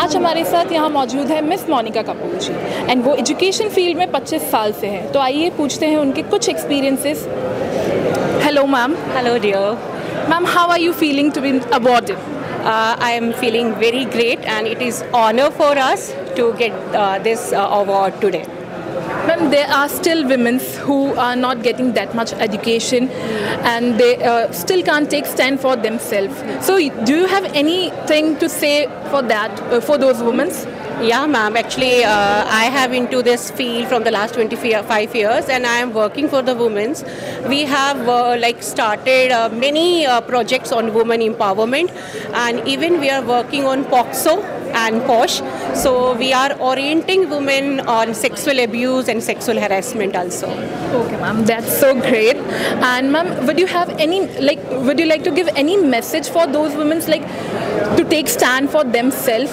आज हमारे साथ यहाँ मौजूद है मिस मोनिका कपूर जी। एंड वो एजुकेशन फ़ील्ड में 25 साल से हैं। तो आइए पूछते हैं उनके कुछ experiences hello ma'am hello dear ma'am how are you feeling to be awarded I am feeling very great and it is honour for us to get this award today. Ma'am, there are still women who are not getting that much education and they uh, still can't take stand for themselves. So, do you have anything to say for that, uh, for those women? Yeah, ma'am. Actually, uh, I have into this field from the last 25 years, and I am working for the women's. We have uh, like started uh, many uh, projects on women empowerment, and even we are working on POXO and POSH. So we are orienting women on sexual abuse and sexual harassment also. Okay, ma'am, that's so great. And, ma'am, would you have any, like, would you like to give any message for those women, like, to take stand for themselves?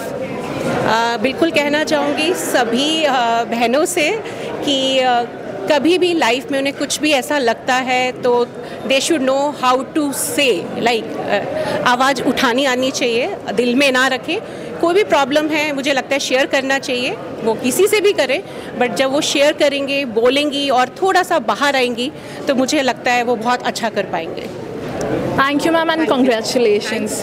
आ, बिल्कुल कहना चाहूँगी सभी आ, बहनों से कि आ, कभी भी लाइफ में उन्हें कुछ भी ऐसा लगता है तो they should know how to say like आवाज़ उठानी आनी चाहिए दिल में ना रखें कोई भी प्रॉब्लम है मुझे लगता है शेयर करना चाहिए। वो किसी से भी करें बट जब वो शेयर करेंगे बोलेंगी और थोड़ा सा बाहर आएँगी तो मुझे लगता है वो बहुत अच्छा कर पाएँगे। Thank you ma'am and congratulations.